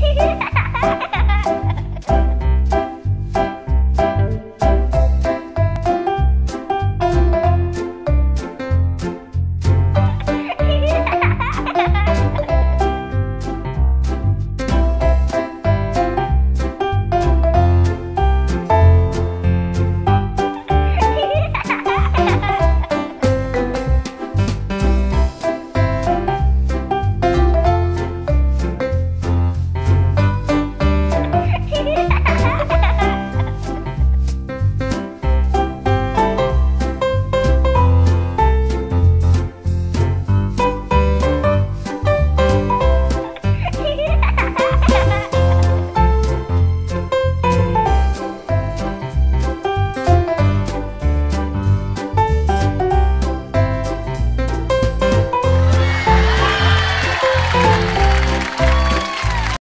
Hehehe